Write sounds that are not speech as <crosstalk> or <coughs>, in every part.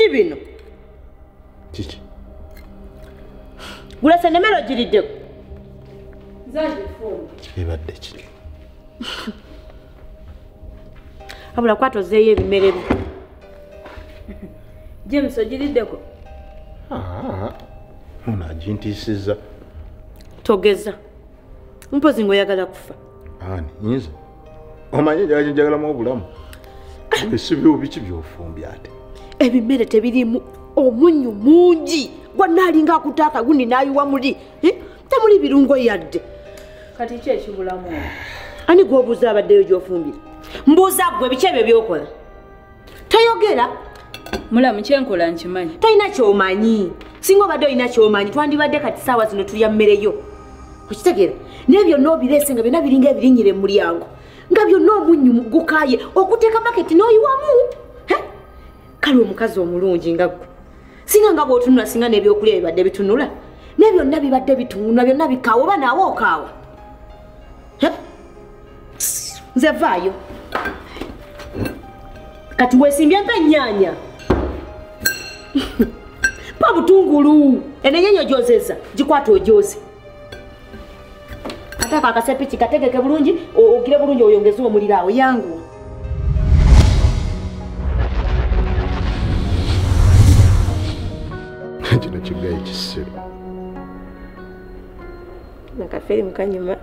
biki bino? Kiki. Gula senemero giriddeko ebadde ki? Abula kwata ozeeyo ebimere byo. <laughs> James ogiriddeko Ah, ono agintiisizza. Togeza mpozi ngaoyagala kufa. Ani nyinza omanyi njala gyenjagalamu obulamu? <laughs> Esibyo biki byofumbye ate ebimere tebirimu omunyu mungi. Gwanaalinga akutaaka gundi nayiwa muli. Temuli birungo yadde. Kati ki ekibulamu? Ani gwobuuza abaddeyo gyofumbire mbuuza gwe biki ebyo byokola? Toyogera. Mulamu kyenkola nkimanyi. Tolina kyomanyi. Singa obadde olina kyomanyi twandibadde kati saawa zino tulya mmereyo. Okitegeera. Naye byonna obireese nga byonna biringa ebirinyire mu mulyango nga byonna omunyu gukaye okuteeka baketi n'oyiwamu? Kale omukazi omulungi nga gwe singa nga bw'otunula singa n'ebyokulya bibadde bitunula naye byonna bibadde bitunula byonna bikaawa oba naawe okaawa. Nze vaayo. Kati weesimbye mpa ennyaanya. <laughs> Pa butungulu. Enenyenyo gyozeza gikwata ogyoze. Ate ako akasepiki kategeke bulungi ogire bulungi oyongeze omuliro awo yangu kino kigayi kisiru nakaferi mukanyuma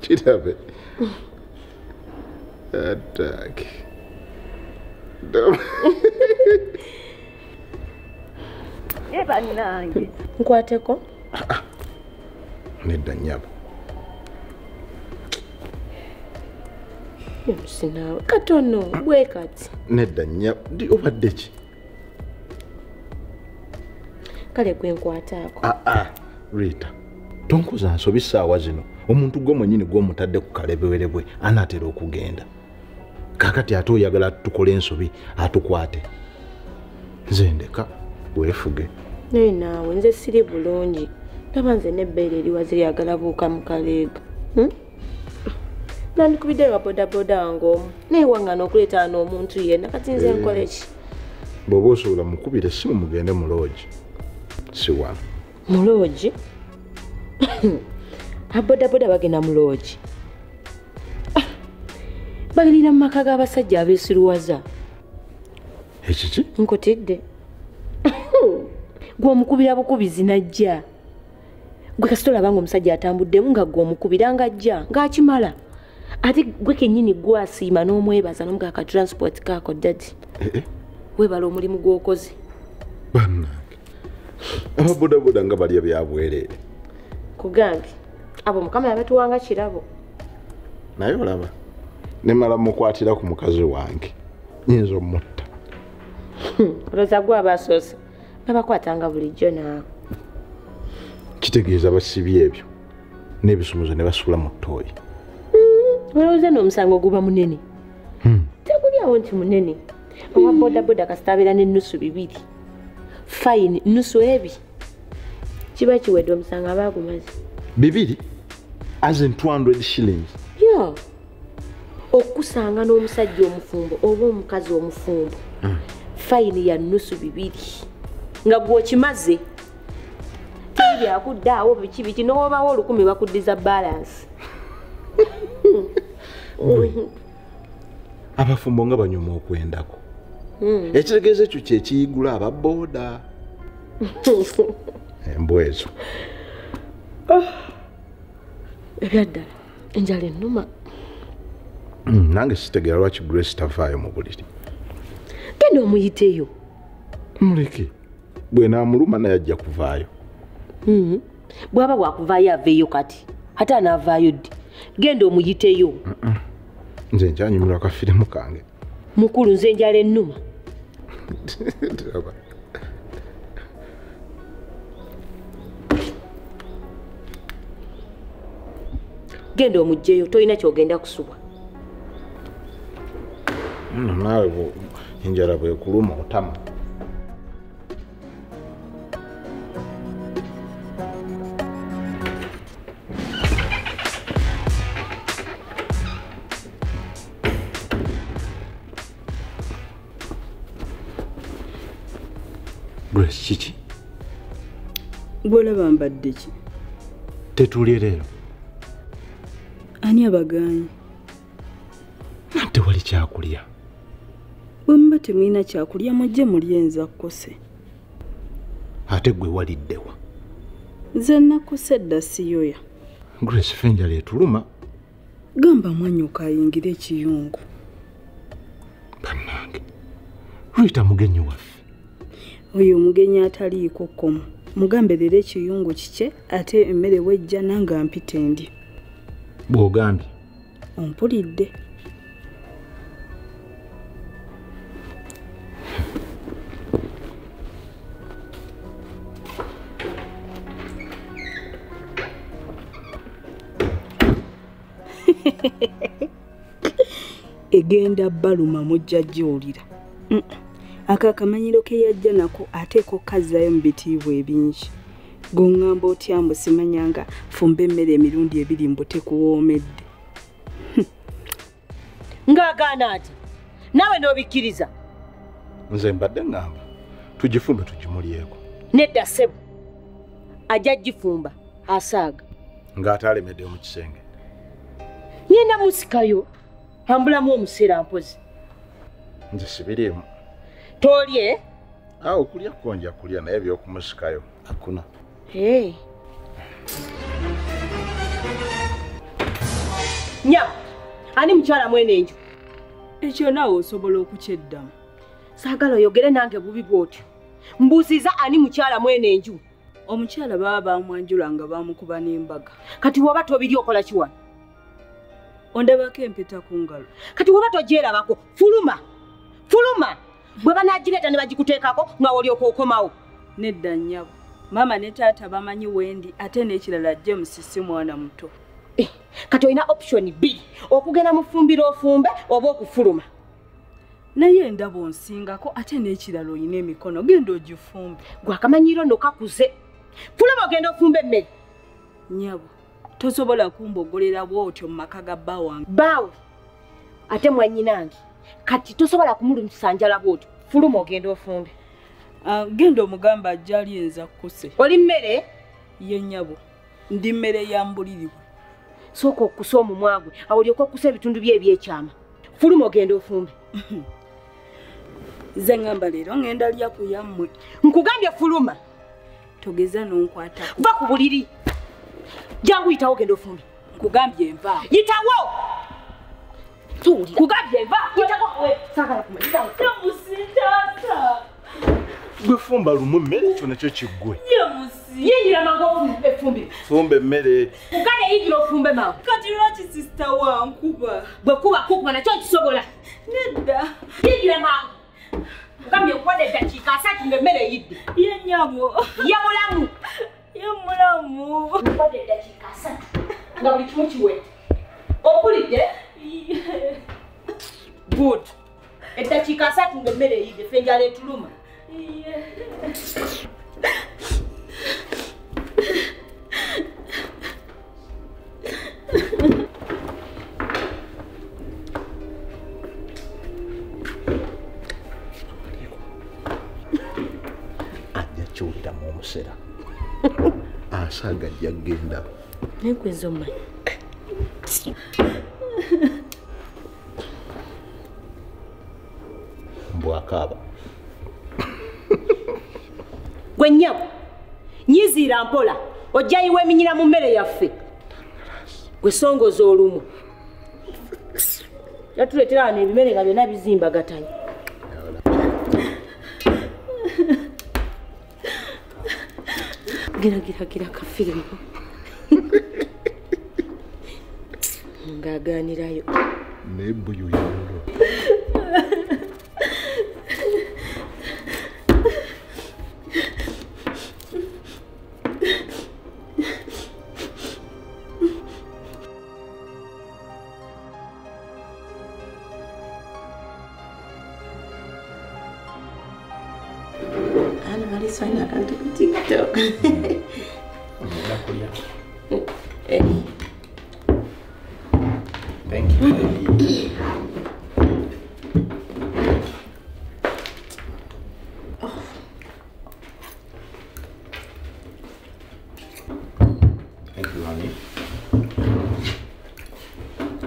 kirabe atake ebanange nkwateko nedda nyabo sinawe katono bwe kati nedda nyabo obadde ki kale gwe nkwataako. Aa rita tonkoza nsobi saawa zino. Omuntu gwe mwenyini gwomutadde ku kalebewerebwe anaatera okugenda. Kakati ate oyagala tukole ensobi atukwate. Nze ndeka weefuge. Naye naawe nze siri bulungi. Ndaba nze nebbeere eriwaze lyagala buuka mu kaleega. Hmm? nandikubidde wa bodaboda wange omu. Naye waŋŋana okuleeta wano omuntu yenna kati nze nkole ki? bw'oba osobola mukubire simu mugende mu loogi si wano mu loogi abodaboda bagenda mu loogi balira mu maka g'abasajja abeesiruwaza ekiki? Nkutidde. <coughs> Gwe omukubira bukubizi najja. Gwe kasita olaba nga omusajja atambuddemu nga gwe omukubira ng'ajja ng'akimala ate gwe kennyini gwasiima n'omwebaza n'omugaa ka transport kaako dadi ee weebala omulimu gw'okoze. Bannange ababodaboda nga balya byabwereere kugambe abo mukama yabatuwanga kirabo. Naye olaba nemala mukwatira ku mukazi wange. Nyinza omutta. Olowooza gwe abasoose babakwatanga bulijjo naawe. Kitegeeza basibye ebyo n'ebisumuzo ne basula mu ttooyi. Olowooza n'omusango guba munene? Tegulyawo nti munene. Owa bodaboda kasita abeera n'ennusu bibiri fayini nnusu ebi. Kiba kiwedde omusango aba agumaze bibiri? As in 200 shillings? Yo okusanga n'omusajja omufumbo oba omukazi omufumbo. Fayini ya nnusu bibiri. Nga gwokimaze byakudde biki biki n'obawo olukumi bakuddiza balansi abafumbo nga banyuma okwendako ekitegeeza ekyo kyekiyigula ababooda <laughs> embw ezo. Ebyaddala enjala ennuma. Mm, nange sitegeera lwaki grace tavaayo mu buliri. Genda omuyiteyo. Muleke. Bwe naamuluma naye ajja kuvaayo bw'aba bwakuvaayo aveeyo kati ate anaavaayo ddi? Genda omuyiteyo. Nze nkyanyumirwa kafirimu kange mukulu nze enjala ennuma. Genda omugjeyo tolina kyogenda kusubwa. Nno naawe enjala bwekuluma otama grace kiki? Gwolaba mbadde ki? Tetulye leero. Ani abaganye nante wali kyakulya. Bwe muba temulina kyakulya mujje mulye nza kkose ate gwe waliddewa nze nakkose dda siyoya. Grace fe enjala etuluma gamba mwanyuka ayingire ekiyungu. Bannange luyita mugenyi waffe oyo omugenyi ataliiko kkomo. Mugambe leero ekiyungu kike ate emmere wejja nange ampita endi bw'ogambye. Ompulidde. <laughs> Egenda baluma mujja gyolira. Mm. Ako akamanyiro ke yajja nako ateeka okukazzayo mu bitiibwa ebingi. Goŋŋamba otya mbu simanyanga fumba emmere emirundi ebiri mbu tekuwoomedde? Ng'agaana ati naawe n'obikkiriza? Nze mbadde ŋŋamba tugifumbe tugimulyeko. Nedda ssebo ajja gifumba asaaga. Ng'ate alemeddeyo mu kisenge. Ngenda musikayo ambulamu omuseera mpozi. Nze sibiriimu toolye awo okulya konja kulya naye ebyokumusikayo akuna Hey. nya ani mukyala mwene enju ekyo naawe osobola okukyeddamu saagala oyogere nange bubi bw'otyo. Mbuuziza ani mukyala mwene enju omukyala baba bamwanjula nga bamukuba n'embaga. Kati woba tobiri okola kiwano ondabako empeta ku ngalo. Kati woba togyerabako fuluma. Fuluma bwe banagireeta ne bagikuteekako nga olyoka okomawo nedda nnyabo. Maama ne taata bamanyi wendi ate n'ekirala james si mwana muto. Eh, kati olina option bbiri. Okugenda mu ffumbiro ofumbe oba okufuluma. Naye endaba onsingako ate n'ekirala olina emikono genda ogifumbe. Gwakamanyiro no kakuze. Fuluma ogenda ofumba emmere nnyabo tosobola kumbogolera bw'otyo mu maka ga bba wange baawe ate mwannyinange kati tosobola kumulumisa njala bw'otyo? Fuluma ogenda ofumbe Ah, genda omugamba ajja alyinza kkuse oli mmere? Ye nnyabo. Ndi mmere ya mbuliribwe sooka okusa omumwa gwe. Awo olyoka okusa ebitundu bye ebyekyama. Fuluma ogenda ofumbe <laughs> nze ŋŋamba leero ŋŋenda lya ku yammwe. Nkugambye fuluma togeza n'onkwatako va ku buliri. Jangu yitawo ogenda ofumbe nkugambye envaawo yitawo. Tuwulira nkugambye fumba lumu emmere ekyo nakyo kiggwe. Yingira mangu efumbire fumba emmere kugane yingira ofumbe mangu kati lwaki sisita wankuba bwe kuba kukuba nakyo kisobola. Nedda. Yingira mangu nkugambye nkuwadde eddakiika asatu ng'emmere eyidde. Ye nnyabo ya mulamu. Ye mulamu. Nkuwadde eddakiika asatu nga buli kimu kiwete ompulidde good. Eddakiika asatu ng'emmere eyidde fe enjala etuluma ajja kiwuliramu omusera. <laughs> Asaaga ajja kgenda. Nekweza omumanyi mbwakaaba gwe nnyabo. Nyiziira mpola ojjayiwa eminyira mu mmere yaffe. Gwe songoza olumu. Yatuleetera wano ebimere nga byonna bizimbagatanye gerageragira kafirimu ngaaganirayo naye buyuyolo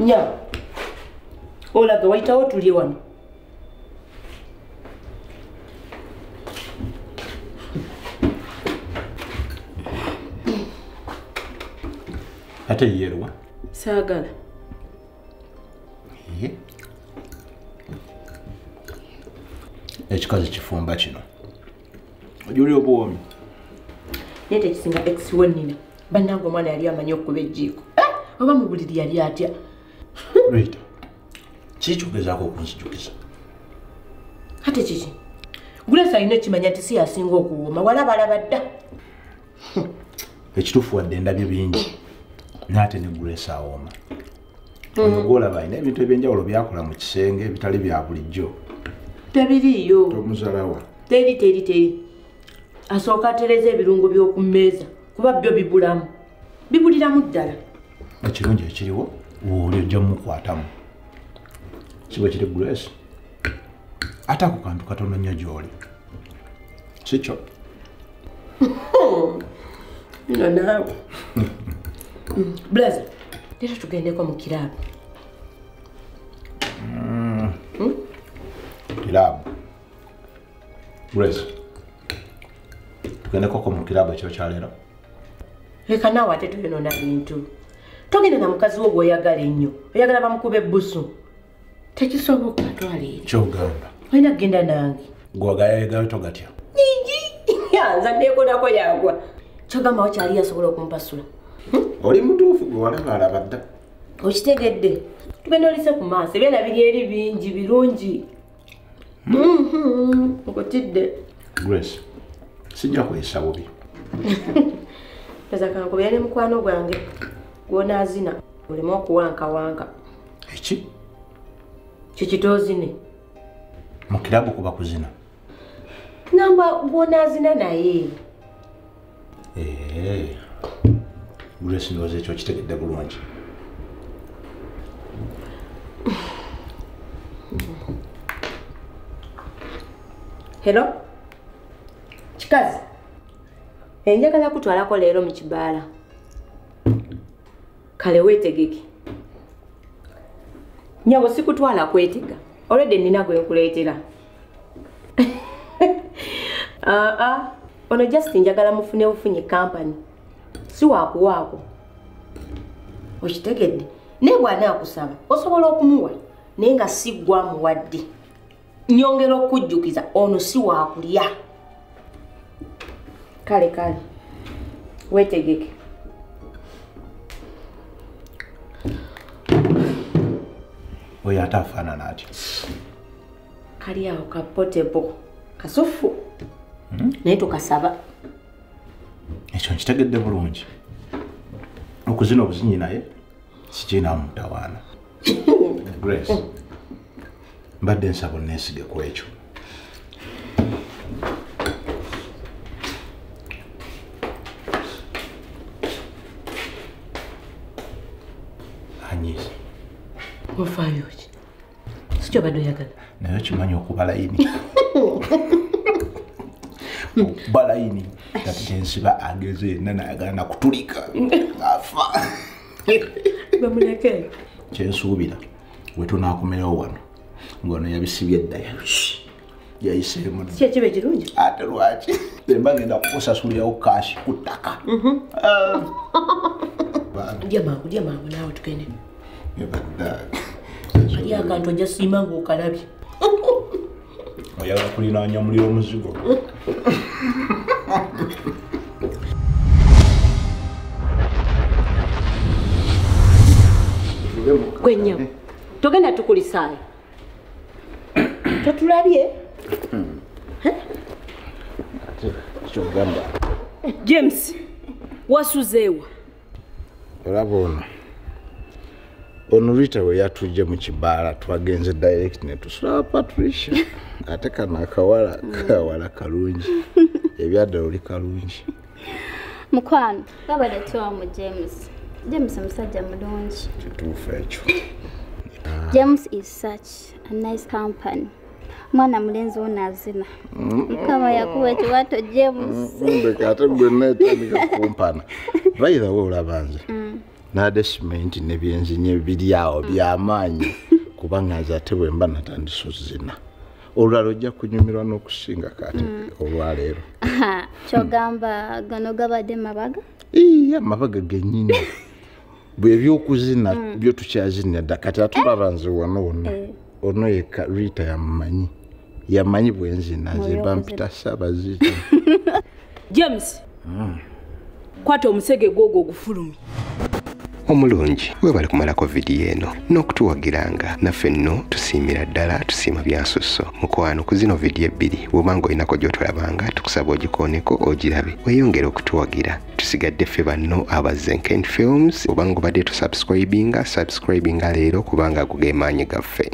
nya. Olaga wayitawo tulye wano ate yerwa saagala. Ekikazi kifumba kino. Ojuli obuwomi. Naye tekisinga ex wennina bannange omwana yali amanyi okuba ejjiiko. Eh, oba mu buliri yali atya rita kikyogezaako okunzijukiza ate kiki gulesi alina ekimanya nti si yasinga okuwooma walabalaba dda ekituufu wadde ndabye bingi naate ne grace awooma oyo gwolaba alina ebintu ebyenjawulo byakola mu kisenge ebitali bya bulijjo. Tebiriiyo omuzalawa teri teri teri. Asooka atereza ebirungo by'oku mmeeza kuba byo bibulamu. Bibuliramu ddala. Ekirungi ekiriwo wooli ojja mumukwatamu kibwe kiri grace ate ako kantu katono nnyo gy'oli. Sikyo <laughs> nno naawe. Blaza leero tugendeko mu kiraabu. Kiraabu. Grace tugendekoko mu kiraabu ekyo kyaleero leka naawe ate tuyonona bintu togenda na mukazi wo gweoyagala ennyo oyagala bamukuba ebbusu. Tekisoboka twala eri kyogamba. Olina kugenda nange. Gwagayayegayo togatya nzaddeekonako <laughs> yagwa. Kyogamba wakyali yasobola okumpasula. Oli mutuufu gwe walabalaba dda. Okitegedde. Tugenda olise ku maaso ebyana biri eri bingi birungi. Mhm, nkutidde grace sijja kwesa bubi eza <laughs> kankubira ne mukwano gwange gwonaazina olemu okuwankawanka. Eki? Kikitoozine mu kiraabu kuba kuzina. Namba gwonaazina naye. Grace ndowooza ekyo kitegedde bulungi. Hero kikazi enjagala kutwalako leero mu kibaala kale weetegeke. Nyabo sikutwala kwetega olwedde nina gwe nkuleetera. Aa <laughs> ono just njagala mufune bufunye kampani si waakuwaako okitegedde. Naye bw'anaakusaba osobola okumuwa naye nga si gwamuwadde nyongera okujjukiza ono si waakulya kale kale. Weetegeke oyo ate afaanana atyo kali awo ka potebo kasufu. Naye tukasaba. Ekyo nkitegedde bulungi. Okuzina obuzinyi naye sikiinamu mutawaana. <coughs> Grace mbadde nsaba oneesige ku ekyo ofaayo ki sikyo badde oyagala naye kimanyi okuba layini okuba layini kati kyensiba ageze yenna nayagala nakutulika afa. Bamuleke kyensuubira wetunaakomerawo wano. Ngaono yabisibye eddaya yayiseemu si ekiba ekirungi ate lwaki emba ngenda kukusasulirawo kashi ku ttaka lya <laughs> mangu lya mangu naawe tugende ali akantu ojja siima ngaokalabye <laughs> oyagala kulinaanya muliro omuzigo. Gwennyabo togenda tukulisaayo. Totulabye kyogamba. James wasuzeewa. Olaba ono ono rita we yatujje mu kibaala twagenze direct ne tusula patricia. <laughs> Ate kano akawala kawala kalungi. <laughs> Ebyaddala oli kalungi. Mukwano babaletewa mu james. James musajja mulungi. Kituufu ekyo. <laughs> James is such a nice company. Mwana mulenzi wo naazina mukama yakuwa ekiwato james. Ndeka ate gwe netandika kumpana. Bayirawo olaba nze nade simenti nebyenzinye biri awo byamaanyi <laughs> kubanga nze ate bwe mba natandisa ozina olulala ojja kunyumirwa n'okusinga kati olwaleero. Aha, kyogamba gano gabadde mabaga? Iya amabaga gennyini. <laughs> Bwe byokuzina byo tukyazinira dda kati atulaba nze wano wonna ono yeka rita yamumanyi yamanyi bwenzina nze bampita saabaziiki <laughs> james kwata omusege gwogwo ogufulumye omulungi webale kumalako vidiyo eno n'okutuwagiranga. Naffe nno tusiimira ddala tusiima byansusso mukwano ku zino vidiyo ebbiri bw'obanga ng'olinako gy'otulabanga tukusaba ogikooneko ogirabe. Weeyongere okutuwagira. Tusigadde ffe banno aba zenken films obanga obadde tusubscribinga subscribinga leero kubanga ago gaffe